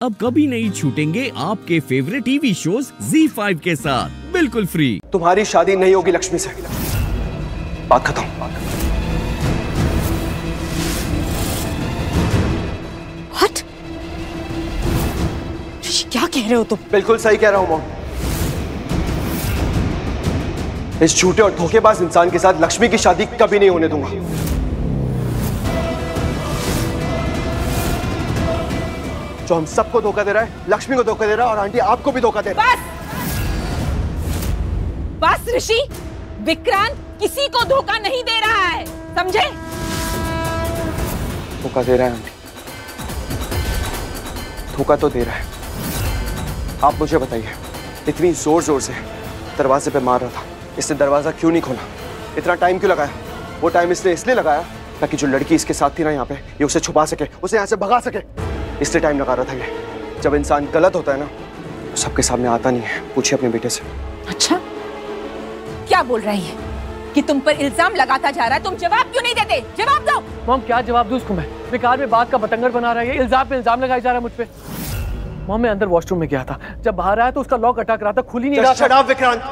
अब कभी नहीं छूटेंगे आपके फेवरेट टीवी शोज़ Z5 के साथ। बिल्कुल फ्री तुम्हारी शादी नहीं होगी लक्ष्मी से बात खत्म। What? क्या कह रहे हो तुम? बिल्कुल सही कह रहा हूँ मॉम इस झूठे और धोखेबाज इंसान के साथ लक्ष्मी की शादी कभी नहीं होने दूँगा। जो हम सबको धोखा दे रहा है लक्ष्मी को धोखा दे रहा है और आंटी आपको भी धोखा दे रहा है। बस! बस ऋषि! विक्रांत किसी को धोखा नहीं दे रहा है समझे? धोखा दे रहा है आंटी। धोखा तो दे रहा है। आप मुझे बताइए इतनी ज़ोर ज़ोर से दरवाजे पे मार रहा था इसने दरवाज़ा क्यों नहीं खोला? इतना टाइम क्यों लगाया? वो टाइम इसने इसलिए लगाया ताकि जो लड़की इसके साथ थी ना यहाँ पे ये उसे छुपा सके उसे यहाँ से भगा सके। इसलिए टाइम लगा रहा था ये। जब इंसान गलत होता है ना तो सबके सामने आता नहीं है। पूछिए अपने बेटे से। अच्छा? क्या बोल रही है? कि तुम पर इल्ज़ाम लगाता जा रहा है तुम जवाब क्यों नहीं देते? जवाब दो! मॉम क्या जवाब दूँ उसको मैं? बेकार में बात का बतंगड़ बना रहा है इल्ज़ाम पे इल्ज़ाम लगाया जा रहा है मुझ पे। मॉम मैं अंदर वॉशरूम में गया था। जब बाहर आया तो उसका लॉक अटक रहा था खुल ही नहीं रहा था। विक्रांत.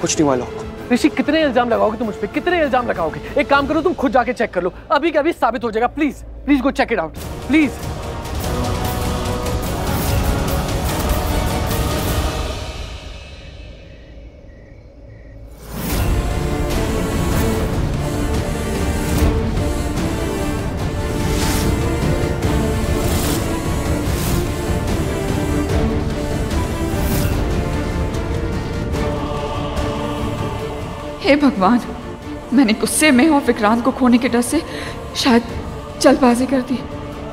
कुछ नहीं हुआ लॉक ऋषि, कितने इल्ज़ाम लगाओगे तुम उस पर कितने इल्ज़ाम लगाओगे? एक काम करो, तुम खुद जाके चेक कर लो। अभी के अभी साबित हो जाएगा। Please please go check it out please हे भगवान मैंने गुस्से में और विक्रांत को खोने के डर से शायद जल्दबाजी कर दी।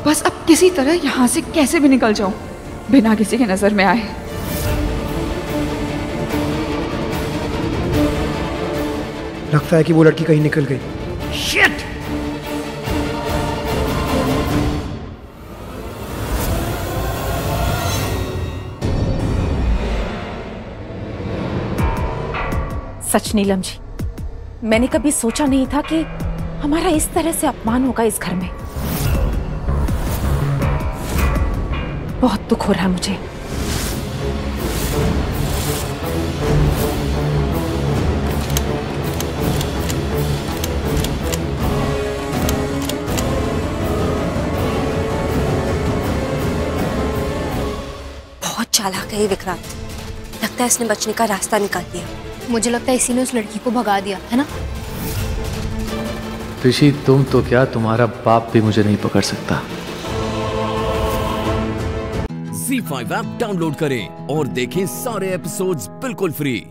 बस अब किसी तरह यहाँ से कैसे भी निकल जाऊँ? बिना किसी के नज़र में आए। लगता है कि वो लड़की कहीं निकल गई। सच नीलम जी मैंने कभी सोचा नहीं था कि हमारा इस तरह से अपमान होगा इस घर में। बहुत दुख हो रहा है मुझे। बहुत चालाक है विक्रांत। लगता है इसने बचने का रास्ता निकाल दिया। मुझे लगता है इसी ने उस लड़की को भगा दिया है ना? ऋषि तुम तो क्या तुम्हारा बाप भी मुझे नहीं पकड़ सकता? Z5 ऐप डाउनलोड करें और देखें सारे एपिसोड्स बिल्कुल फ्री